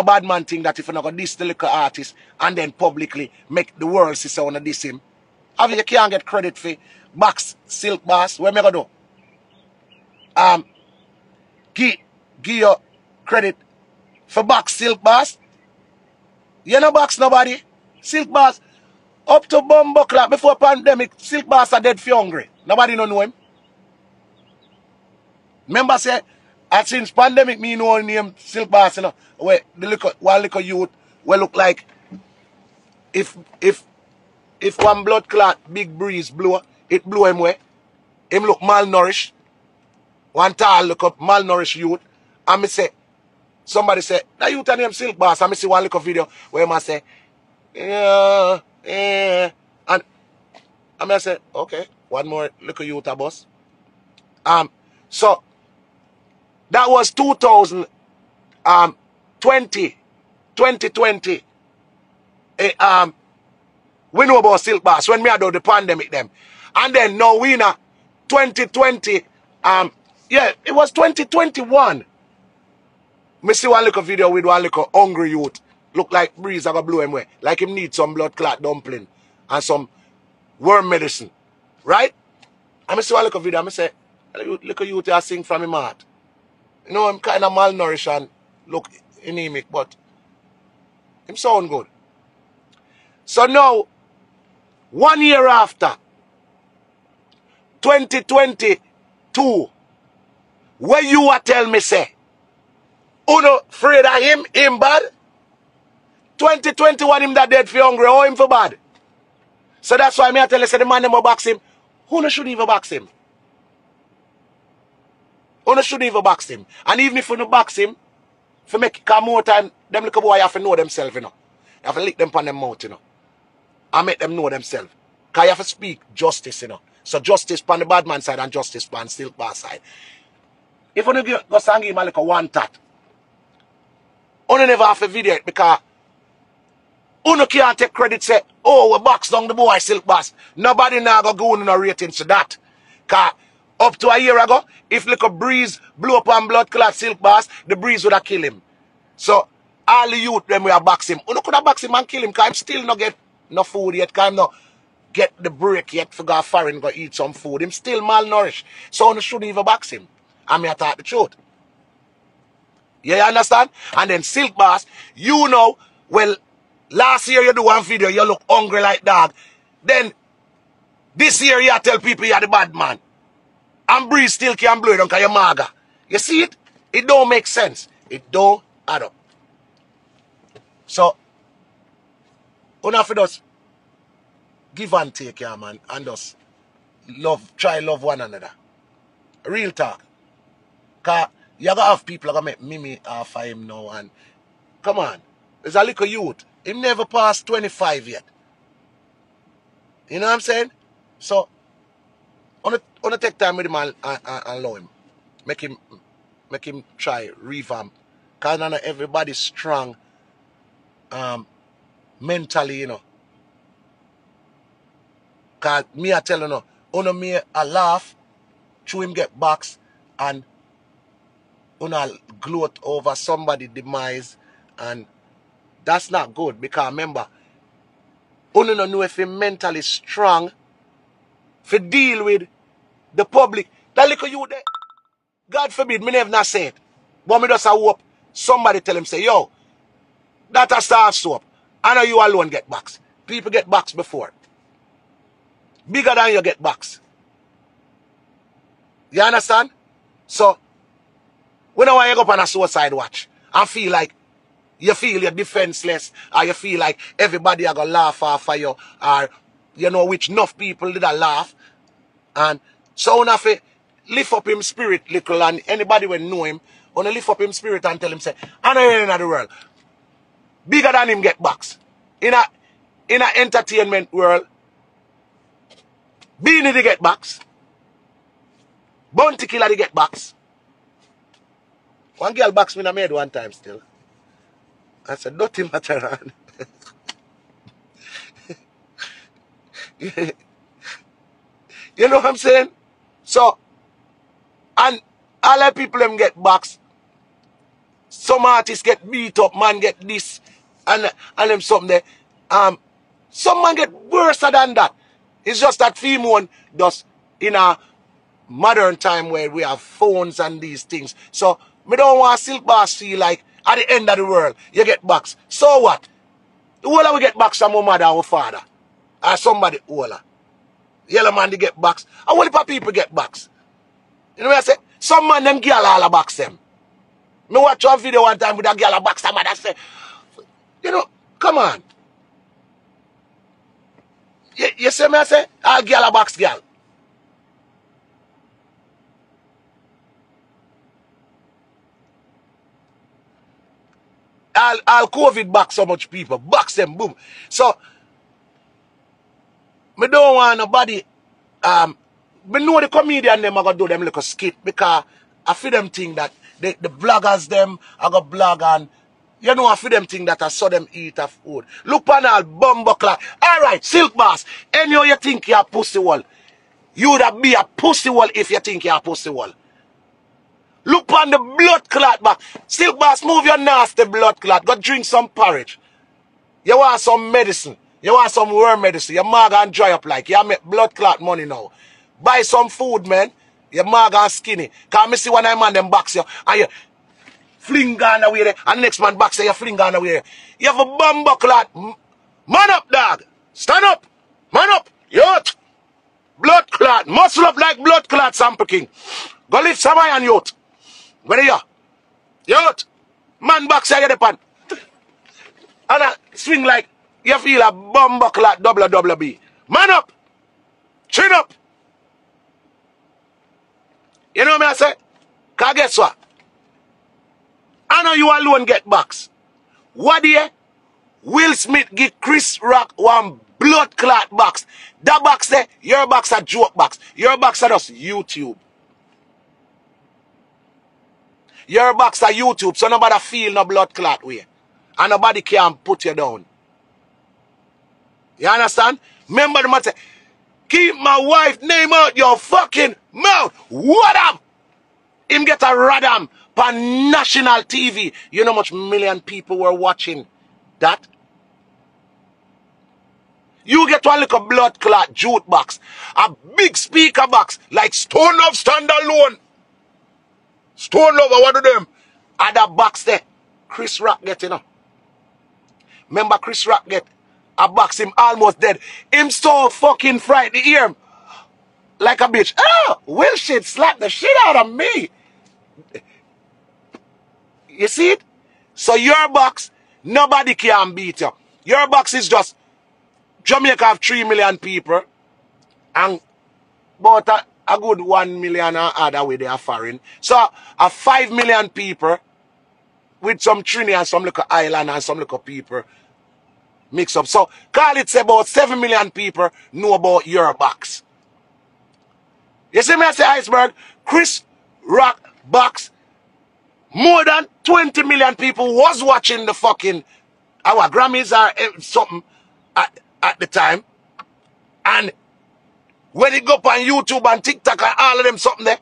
a bad man thing that if you're not go diss the little artist and then publicly make the world see someone wanna diss him. Have you can't get credit for box silk boss. What me gonna do? Um give give you credit for box silk boss. You know box nobody. Silk boss. Up to Bumbo Clock before pandemic, Silk Boss are dead for hungry. Nobody don't know him. Remember say, and since pandemic, me know name Silk Boss, you know, where the little, one little youth will look like if if if one blood clot big breeze blow, it blow him away. Him look malnourished. One tall look up malnourished youth. And me say, somebody say, that youth name Silk Boss. And me see one little video where him I say, yeah, yeah. And I mean, I say, okay, one more little youth a bus. Um, so that was 2000, um, 20, 2020. Eh, um, we know about Silk Boss when we had the pandemic them. And then now we know 2020, um, yeah, it was 2021. Me see one little video with one little hungry youth. Look like breeze I gonna blow him away. Like him need some blood clot dumpling and some worm medicine. Right? I me see one little video, I me say, little youth I sing from him heart. You know, I'm kind of malnourished and look anemic, but him sound good. So now, one year after, 2022, where you are tell me say, Uno afraid of him, him bad? 2021 him that dead for hungry, or him for bad? So that's why me I tell you, say the man never box him. Who no should even box him? Who no should even box him? And even if you no box him, for make come more time, them little boy have to know themselves, you know. You have to lick them on them mouth, you know. And make them know themselves. Because you have to speak justice, you know. So justice on the bad man side and justice on still bad side. If you give go sang him like a one tat, you never have a video it because you can't take credit say, oh, we box down the boy silk boss. Nobody now go go on no ratings to that. Cause up to a year ago, if a breeze blew up on blood clot silk boss, the breeze would have killed him. So all the youth them we are box him. You could have box him and kill him because him still not get no food yet, because him not get the break yet for go foreign go eat some food. Him still malnourished. So you shouldn't even box him. I mean I thought the truth. Yeah, you understand? And then Silk Boss, you know, well, last year you do one video, you look hungry like dog. Then this year you tell people you're the bad man. And Breeze still can blow it because you're maga. You see it? It don't make sense. It don't add up. So, enough for us give and take, yeah, man, and us love, try love one another. Real talk. Cause you gotta have people gonna make Mimi off of him now and come on. There's a little youth. Him never passed 25 yet. You know what I'm saying? So on to, on to take time with him and, and, and allow him. Make him make him try revamp. Cause not everybody's strong um mentally, you know. Cause me I tell you no, only me a laugh, through him get box and una gloat over somebody demise and that's not good because remember una don't know if he mentally strong for deal with the public. That little you there, God forbid, me never not say it. But me just a hope somebody tell him say, yo, that a star soap. I know you alone get box. People get box before. Bigger than you get box. You understand? So when I wake up on a suicide watch and feel like you feel you're defenseless or you feel like everybody are gonna laugh off of you or you know which enough people did a laugh. And so enough lift up him spirit little and anybody will know him wanna lift up him spirit and tell him say I know you're in the world. Bigger than him get box in a in a entertainment world Beenie the get box Bounty killer to get box one girl box me in the made one time still. I said, nothing matter you know what I'm saying? So, and all the people them get box. some artists get beat up, man get this, and and them something there. Um, some man get worse than that. It's just that female does in a modern time where we have phones and these things. So me don't want Silk Boss feel like at the end of the world you get box. So what? Whole we get box from our mother or father. Or somebody older. Yellowman they get box. And what if people get box? You know what I say? Some man them girl all a box them. Me watch one video one time with a girl a box some mother say, you know, come on. You, you see me I say? All girl a box girl. All COVID box so much people. Box them, boom. So, me don't want nobody, um, me know the comedian them are gonna do them a skit because I feel them think that the, the bloggers them I got blog you know I feel them think that I saw them eat a food. Look on all bumbuckler. Alright, silk boss. Anyhow you think you're a pussy wall. You would be a pussy wall if you think you're a pussy wall. Look on the blood clot back. Silk boss, move your nasty blood clot. Go drink some porridge. You want some medicine. You want some worm medicine. Your mug and dry up like. You make blood clot money now. Buy some food, man. Your mug and skinny. Cause me see one man them box you. And you fling gun away there. And next man box you, you fling gun away. You have a bumbo clot. Man up, dog. Stand up. Man up. Youth. Blood clot. Muscle up like blood clot, Sample King. Go lift some iron, youth. Where are you? Youth. Man box you, the pan. And I swing like you feel a clot double double B. Man up. Chin up. You know what I say? Cause guess what? I know you alone get box. What do Will Smith give Chris Rock one blood clot box. That box there, your box a joke box. Your box are just YouTube. Your box are YouTube, so nobody feel no blood clot way. And nobody can put you down. You understand? Remember the matter. keep my wife name out your fucking mouth. What up? Him get a radam on national TV. You know how much million people were watching that? You get one little blood clot jute box. A big speaker box like Stone Love Standalone. Stone Love, what do them? That box there. Chris Rock get, you know. Remember Chris Rock get a box him almost dead. Him so fucking frightened. Hear him like a bitch. Oh, Will shit slap the shit out of me. You see it? So your box, nobody can beat you. Your box is just Jamaica have 3 million people and about a, a good 1 million other way they are foreign. So a 5 million people with some Trini and some little island and some little people mix up. So call it about 7 million people know about your box. You see me I say iceberg? Chris Rock box. More than 20 million people was watching the fucking our Grammys or eh, something at, at the time. And when it go up on YouTube and TikTok and all of them something there,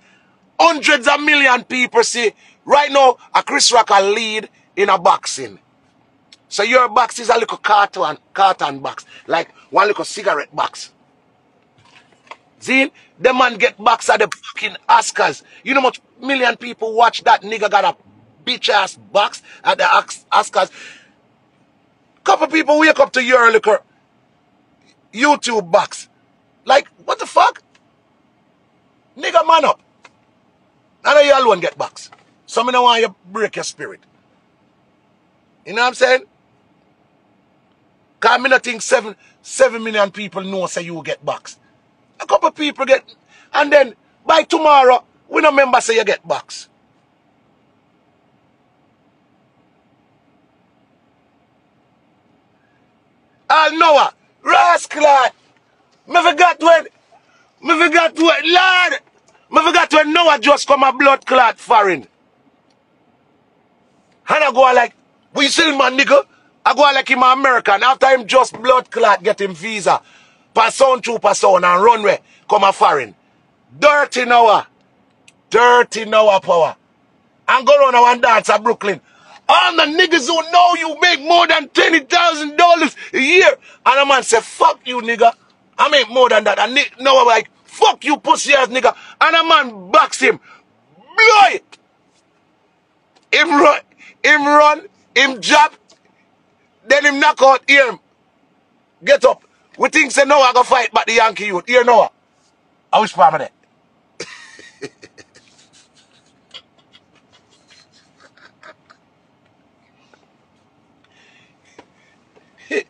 hundreds of million people see right now a Chris Rock a lead in a boxing. So your box is a little carton, carton box, like one little cigarette box. See, the man get box at the fucking Oscars. You know much million people watch that nigga got a bitch ass box at the Oscars. Couple people wake up to your little YouTube box. Like, what the fuck? Nigga man up. I know you alone get box. So me don't want you break your spirit. You know what I'm saying? Cause me not think seven seven million people know say you get box. A couple people get and then by tomorrow we no member say you get box. Al Noah, rascal, me forgot when, me forgot when, lad, me forgot when Noah just come a blood clot foreign. And I go like, we still man nigga, I go like him American. After him just blood clot get him visa. Pass on through pass on and runway. Come a foreign. Dirty Noah. Dirty Noah power. And go around and dance at Brooklyn. All the niggas who know you make more than $20,000 a year. And a man say, fuck you, nigga. I make more than that. And ni- no, I'm like, fuck you, pussy ass nigga. And a man backs him. Blow it. Him run, him run, him jab, then him knock out, him. Get up. We think say no I go fight but the Yankee youth. Here Noah. I wish for that.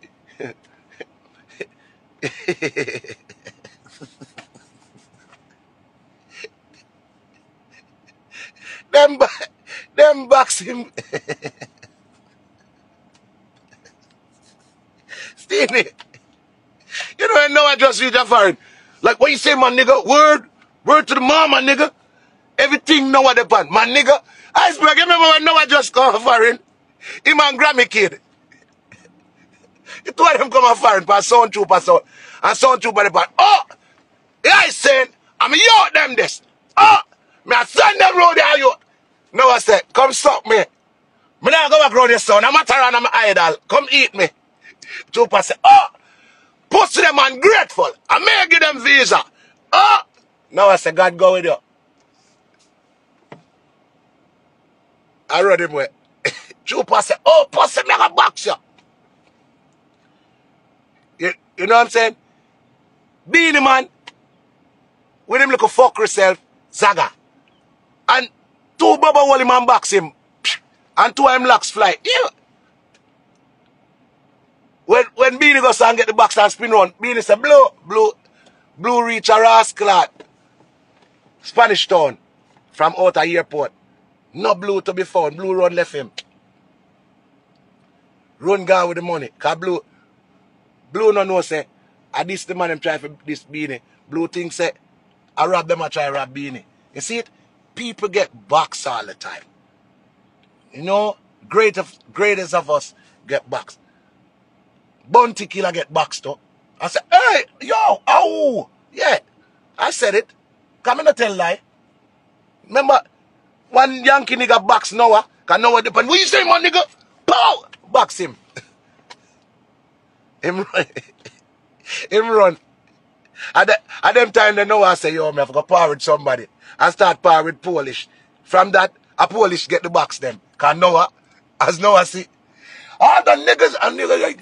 them, them box him. Steamy. You know, and Just reach a. Like what you say, my nigga? Word, word to the mama, nigga. Everything Noah depend. My nigga, iceberg, you remember when Noah just come foreign? Him and Grammy kid. You two of them come foreign, but sound trooper, sound, and sound trooper the part. Oh! Yeah, I saying, I'm a yacht them this. Oh! Me I send them road there, you. Noah said, come suck me. Me not go back round your son. I'm a tyran, I'm an idol. Come eat me. Trooper said, oh! Pussy them ungrateful. I may give them visa. Oh! Now I say, God go with you. I run him way. Trooper said, oh, pussy me a box you. you. You know what I'm saying? Beenie man, with him look a fuck yourself, Zaga. And two Bubba Wally man box him. And two him locks fly. Yeah. When when Beenie goes and get the box and spin run, Beanie say, blue, blue, blue reach a rascal Spanish town from outer airport. No blue to be found. Blue run left him. Run guy with the money. Cause blue blue no know say I this the man them try for this Beenie. Blue thing say I rob them I try rob Beenie. You see it? People get box all the time. You know, great of greatest of us get boxed. Bounty killer get boxed up. I said, hey, yo, ow, yeah. I said it. Come in and tell lie. Remember, one Yankee nigga box Noah, can Noah depend. What you say, my nigga? Pow! Box him. him run. him run. At, the, at them time, they know I say, yo, me to go par with somebody. I start power with Polish. From that, a Polish get the box them. Cause Noah, as Noah see, all the niggas and niggas like,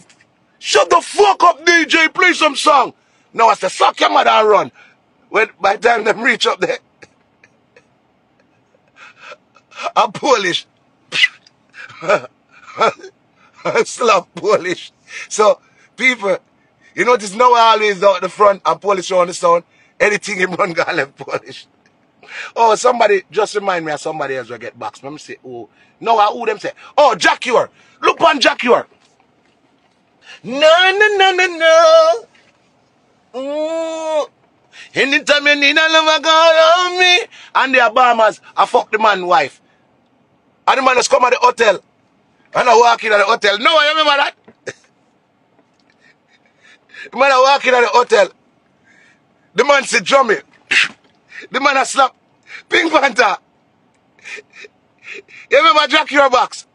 shut the fuck up, DJ, play some song. Noah say, suck your mother and run. When, by the time them reach up there, a Polish. I slap Polish. So, people, you notice Noah always out the front and Polish on the sound. Anything in run got left Polish. Oh, somebody just remind me of somebody else will get boxed. Let me say, oh, Noah, who them say? Oh, Jack Jah Cure. Look on Jah Cure. No, no, no, no, no. Mm. Anytime you need a lover, call on me. And the Obamas, I fuck the man wife. And the man just come at the hotel. And I walk in at the hotel. No, I remember that. the man I walk in at the hotel. The man say drumming. The man a slap. Pink Panther. You remember Jah Cure box?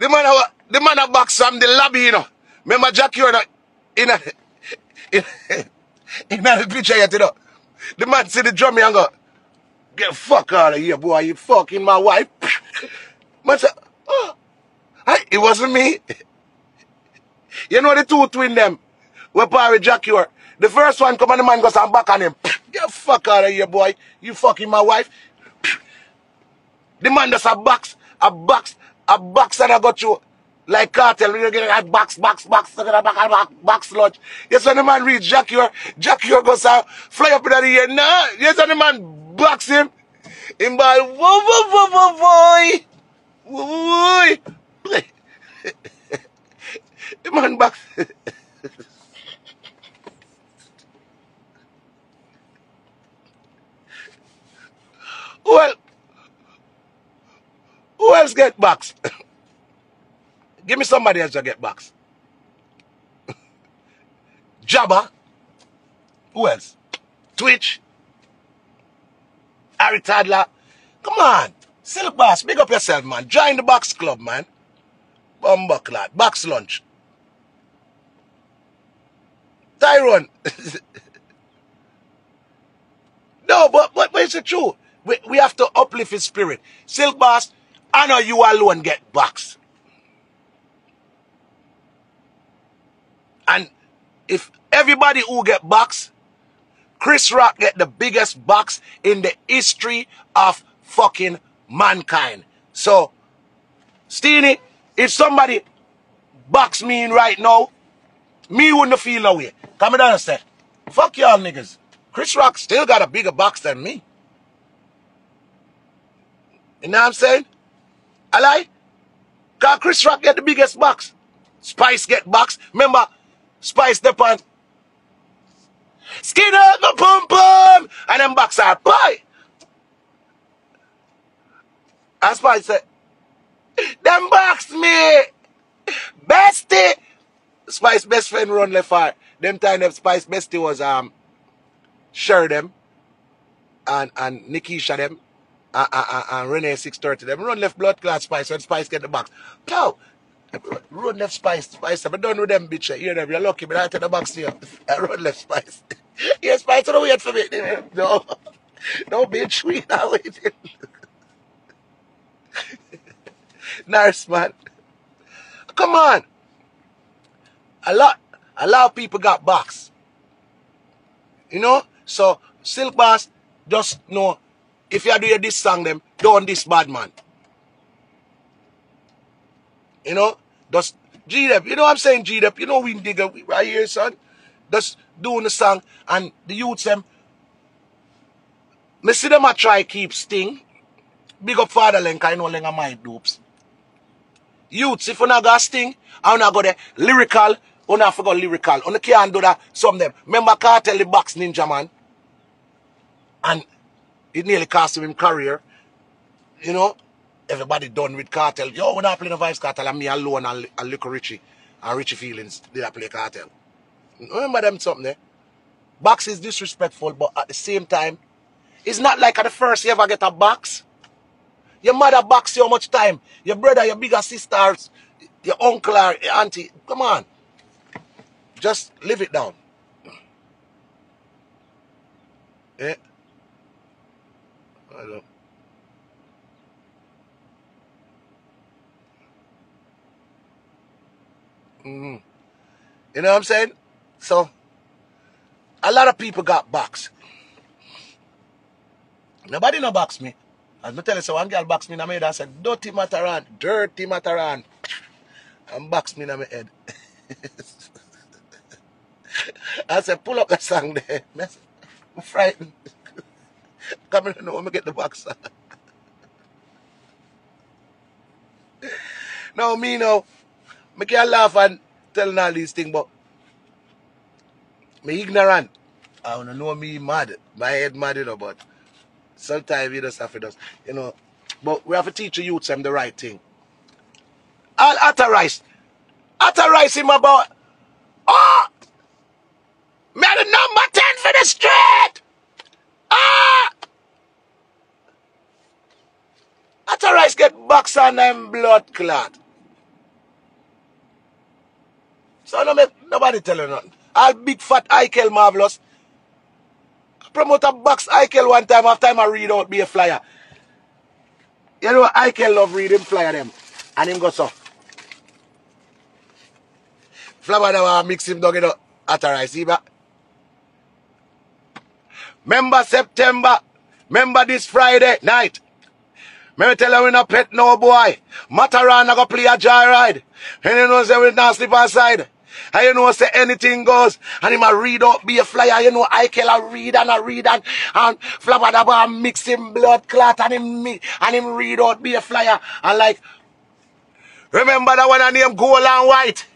The man a, the man a box from the lobby, you know. Remember Jah Cure in a, in, in a picture yet, you know. The man see the drumming and go, get fuck out of here, boy. You fucking my wife. Man say, oh, I, it wasn't me. You know the two twin them. We par with Jah Cure. The first one come and the man goes and back on him. Get fuck out of here, boy. You fucking my wife. The man does a box, a box, a box and I got you. Like cartel, you get a box, box, box, box, box, box lunch. Yes, when the man reach Jah Cure, Jah Cure goes out, fly up in the air. Nah, yes, when the man box him. Him by, whoa, whoa, whoa, whoa, boy. Whoa, boy. the man box. well, who else get box? Give me somebody else to get box. Jabba. Who else? Twitch. Harry Tadler. Come on. Silk Boss, big up yourself, man. Join the box club, man. Bumba clot. Box lunch. Tyrone. no, but, but, but it's the truth. We, we have to uplift his spirit. Silk Boss, I know you alone get box. And if everybody who get box, Chris Rock get the biggest box in the history of fucking mankind. So, Steenie, if somebody box me in right now, me wouldn't feel no way. Come down and say, fuck y'all niggas. Chris Rock still got a bigger box than me. You know what I'm saying? I lie? Cause Chris Rock get the biggest box. Spice get box. Remember, Spice the pan. Skin out my pum pum. And then box are boy. And Spice said, them box me. Bestie. Spice best friend run left far. Them time them Spice bestie was um Sher them and and Nikisha them and, and, and Renee 630 them run left blood clot Spice when Spice get the box. Pow! Run left Spice, Spice. I don't know them bitch. You know, you're lucky, but I take the box here. run left Spice. yeah, Spice, don't wait for me. No. No bitch, we not waiting. Nurse man. Come on. A lot, a lot of people got box. You know? So, Silk Boss, just know, if you are do this song them, don't this bad man. You know? Just G-Dep. You know what I'm saying, G-Dep? You know we digger right here, son. Just doing the song and the youths them. Me see them a try keep sting. Big up Father Lenk, I know Lenk my dupes. Youths, if you not got sting, I not go there lyrical, you not forgot lyrical. You can't do that, some of them. Remember Kartel the box Ninjaman? And it nearly cost him career. You know? Everybody done with Kartel. Yo, when I play the Vybz Kartel, and me alone and, and Little Richie and Richie Feelings did I play Kartel. Remember them something there? Box is disrespectful, but at the same time, it's not like at the first you ever get a box. Your mother box you how much time? Your brother, your bigger sisters, your uncle or your auntie. Come on. Just leave it down. Yeah. Hello. Hmm You know what I'm saying? So, a lot of people got box. Nobody no box me. As me tell you, so one girl box me in my head and said, dirty Matterhorn, dirty Matterhorn. And box me in my head. I said, pull up that song there. I'm frightened. Come in me get the box. no, me no. Me can laugh and tell all these things, but me ignorant. I don't know me mad. My head mad, you know, but sometimes you just have to you know. But we have to teach the youths them the right thing. I'll authorize. Authorize him about, oh, me the number 10 for the street. Ah! Authorize get box on them blood clot. So no make nobody tell you nothing. All big fat Ikel marvelous. Promoter box Ikel one time after time I read out be a flyer. You know Ikel love reading flyer them. And him go so. Flower that mix him dog you know authorize see ba? Remember September. Remember this Friday night. Me tell you we not pet no boy. Matterhorn I go play a joyride. And you know say we not sleep outside. And you know say anything goes. And him a read up, be a flyer. You know I kill a read and a read and and flabba mix him blood clot and him and him read out be a flyer. And like remember that one I named Gold and White.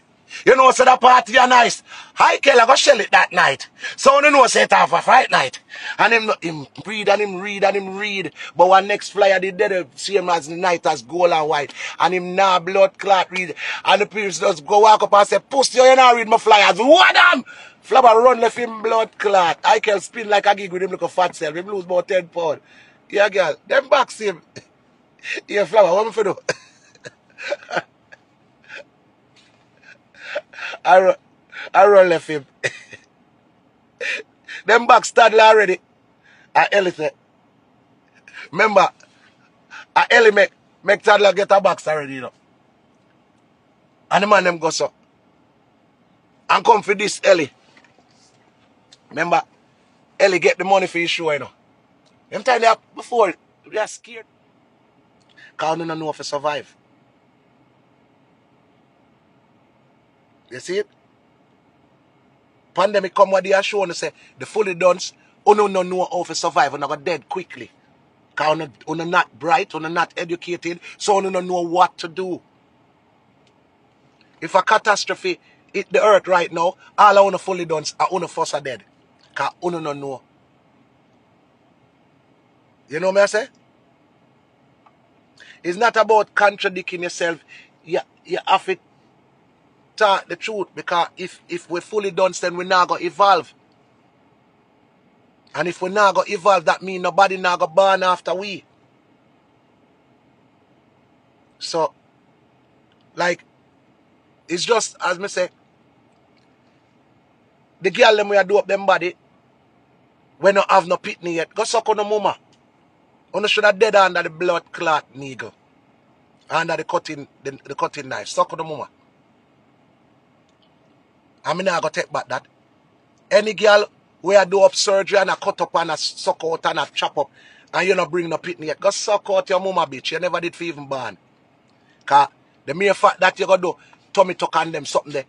You know, say the party are nice. Hi, Keller, go shell it that night. So you know, it off a fight night. And him, him read and him read and him read. But one next flyer did the same as the night as gold and white. And him now blood clot read. And the priest just go walk up and say, Pussy, you not read my flyers. What them? Flabber run left him blood clot. I can spin like a gig with him like a fat cell. Him lose about 10 pounds. Yeah, girl. Them box him. yeah, flower, what am I for do? I run, I run left him. Them back started already. I said. Remember, I Ellie make, make Toddler get a box already, you know. And the man them go so. And come for this Ellie. Remember, Ellie get the money for his show, you know. Them time they before, they are scared. Because they don't know if to survive. You see it? Pandemic come where they are showing say the fully done, you no know how to survive and got dead quickly. Because you not bright, you not educated, so you don't know what to do. If a catastrophe hit the earth right now, all you fully done are you first are dead. Because you don't know. You know what I say? It's not about contradicting yourself. You, you have to talk the truth because if, if we're fully done, then we're not going to evolve. And if we're not going to evolve, that means nobody not going to burn after we. So, like, it's just, as me say, the girl them we do up them body, we not have no pitney yet. Go suck on the mama. Oh, you should have dead under the blood clot needle. Under the cutting the, the cutting knife. Suck on the mama. I mean I go take back that. Any girl where I do up surgery and I cut up and a suck out and a chop up and you're not bring no pitney yet. Go suck out your mama bitch. You never did for even born. Cause the mere fact that you go do tummy tuck on them something there,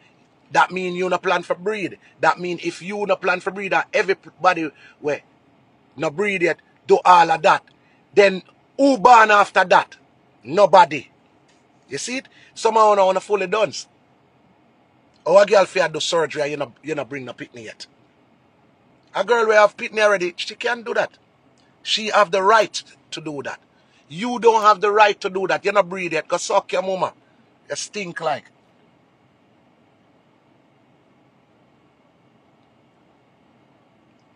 that mean you no plan for breed. That mean if you no plan for breed and everybody where no breed yet do all of that. Then who born after that? Nobody. You see it? Somehow want to fully done. Or a girl fear do surgery and you not, you not bring no pitney yet. A girl will have pitney already, she can't do that. She have the right to do that. You don't have the right to do that. You're not breed yet. Because suck your mama. You stink like.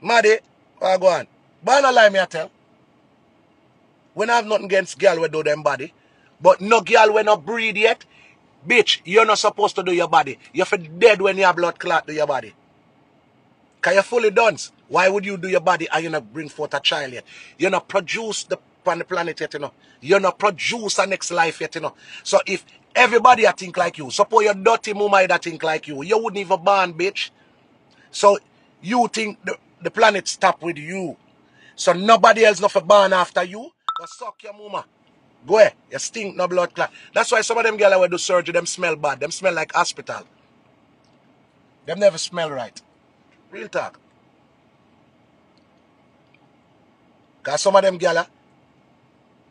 Maddy, what go on? But not lie me I tell. When I have nothing against girl we do them body. But no girl we not breed yet. Bitch, you're not supposed to do your body. You're for dead when you have blood clot do your body. Cause you're fully done. Why would you do your body and you not bring forth a child yet? You're not produce the on the planet yet, you know. You're not produce a next life yet, you know. So if everybody I think like you, suppose your dirty mama that think like you, you wouldn't even born, bitch. So you think the, the planet stop with you. So nobody else not for born after you. Go suck your. Go ahead. You stink no blood clot. That's why some of them girls will do surgery, them smell bad. Them smell like hospital. Them never smell right. Real talk. Cause some of them girls,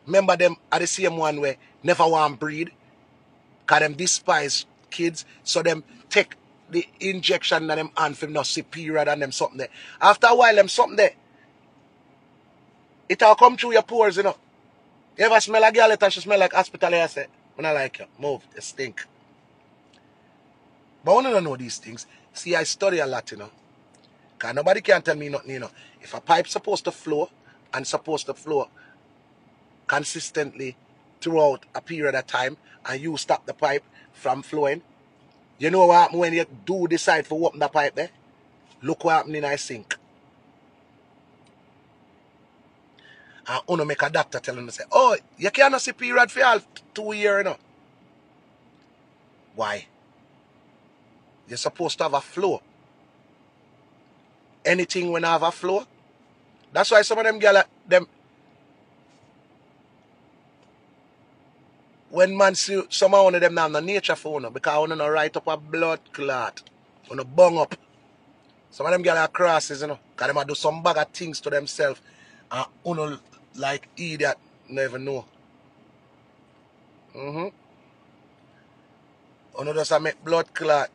remember them are the same one where never want breed. Cause them despise kids. So them take the injection and them hand for them not and them something there. After a while, them something there. It all come through your pores, you know. You ever smell a girl, it she smell like hospital, I say. Eh? When I like you, move, you stink. But I to know these things. See, I study a lot, you know. Because nobody can tell me nothing, you know. If a pipe's supposed to flow and supposed to flow consistently throughout a period of time and you stop the pipe from flowing, you know what happen when you do decide to open the pipe there? Look what happened in I sink. And uno make a doctor tell him, say, oh, you cannot see period for all two years, you know. Why? You're supposed to have a flow. Anything when I have a flow. That's why some of them girls, them, when man see some of them now the nature for you because you know write up a blood clot. You bung up. Some of them girls are crosses, you know. Because them do some bag of things to themselves. And you like idiot never know. Mm-hmm. Uno just make blood clot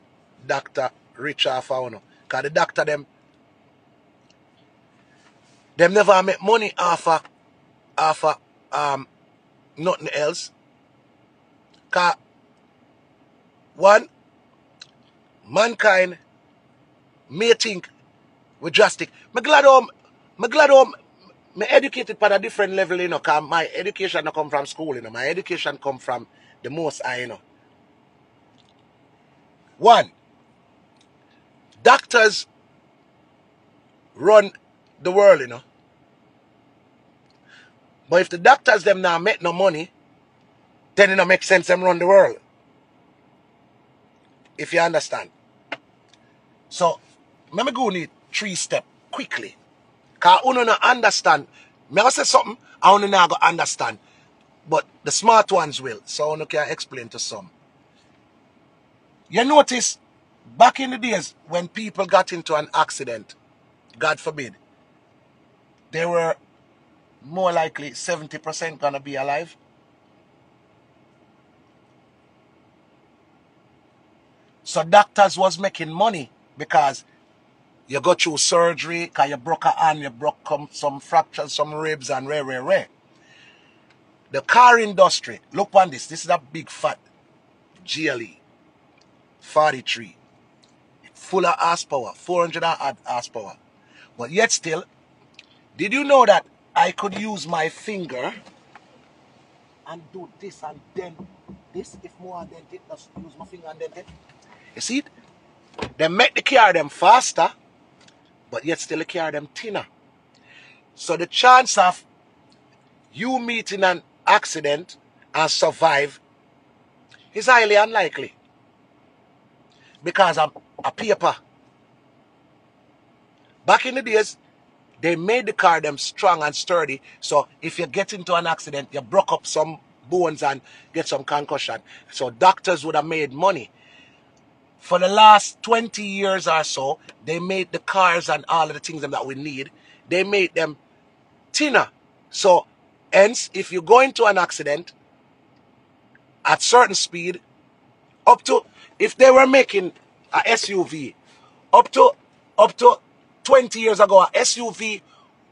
doctor rich off of uno. Cause the doctor them them never make money off of off of um nothing else. Cause one mankind may think we drastic. Me glad um, me glad um me educated at a different level, you know, cause my education not come from school, you know. My education come from the most I, you know. One, doctors run the world, you know. But if the doctors them now make no money, then it don't make sense them run the world. If you understand. So, let me go need three step quickly. Cause uno not understand. Me I say something, I uno not go understand. But the smart ones will. So uno can explain to some. You notice back in the days when people got into an accident, God forbid, they were more likely 70% gonna be alive. So doctors was making money because you go through surgery, cause you broke a hand, you broke some fractures, some ribs, and rare, rare, rare. The car industry, look on this. This is a big fat GLE 43. Full of horsepower, 400 odd horsepower. But yet still, did you know that I could use my finger and do this and then this if more than it, just use my finger and then it. You see it? They make the car them faster, but yet still the car them thinner. So the chance of you meeting an accident and survive is highly unlikely. Because I'm a paper. Back in the days, they made the car them strong and sturdy. So if you get into an accident, you broke up some bones and get some concussion. So doctors would have made money. For the last 20 years or so, they made the cars and all of the things that we need, they made them thinner. So hence, if you go into an accident at certain speed, up to if they were making a SUV up to up to 20 years ago, a SUV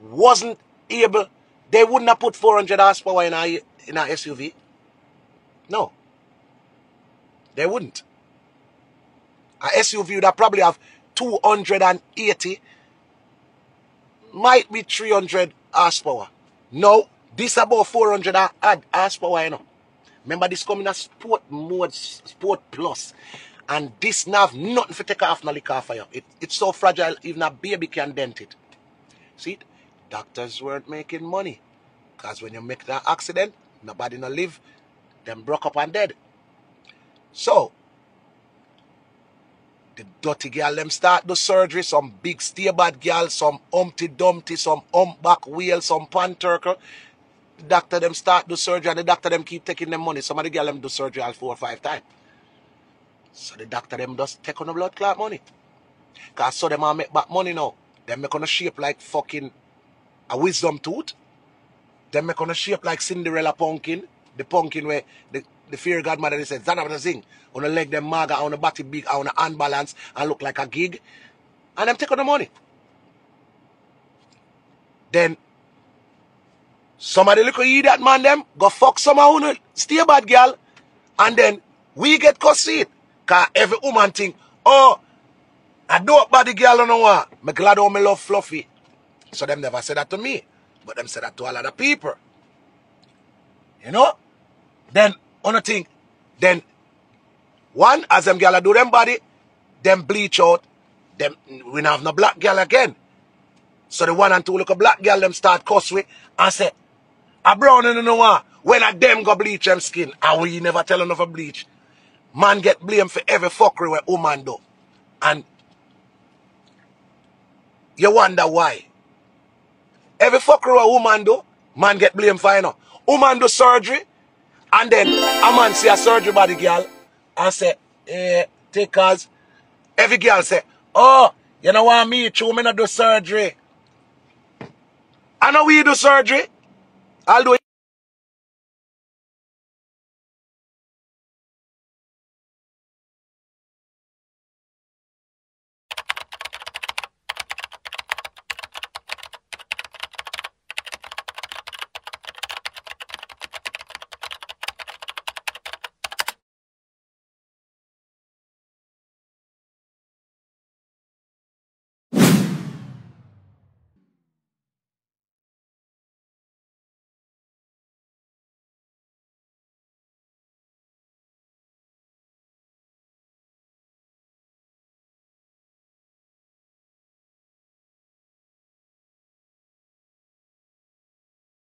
wasn't able, they wouldn't have put 400 horsepower in a, in a SUV. No. They wouldn't. A SUV that probably have 280, might be 300 horsepower. No, this about 400 add horsepower, you know. Remember this coming as sport mode, sport plus. And this nav nothing for take off off of you. It, it's so fragile, even a baby can dent it. See? Doctors weren't making money. Because when you make that accident, nobody no live, them broke up and dead. So, the dirty girl them start the surgery, some big stay bad girl, some umpty dumpty, some humpback whale, some pan turkle. The doctor them start the surgery and the doctor them keep taking them money. Some of the girl them do surgery all four or five times. So the doctor them just take on the blood clot money. Cause so them all make back money now. Them make on a shape like fucking a wisdom tooth. Them make on a shape like Cinderella pumpkin. The pumpkin where the, the fear godmother they said, Zana zing. On the leg them maga, on the body big, on the hand balance, and look like a gig. And them take on the money. Then some of the little idiot man them go fuck some of who stay bad girl. And then we get custody. Cause every woman think, oh, I dope body girl on know what. Me glad how me love fluffy. So them never said that to me. But them said that to a lot of people. You know? Then on think, then one, as them girl do them body, them bleach out, them we not have no black girl again. So the one and two look a black girl them start cuss with and say, a brown and know what, when a them go bleach them skin, and we never tell enough of bleach. Man get blamed for every fuckery where woman do. And you wonder why. Every fuckery where woman do, man get blamed for you know. Woman do surgery, and then a man see a surgery body girl and say, eh, take us. Every girl say, oh, you know what me, true, me not do surgery. I know we do surgery. I'll do it.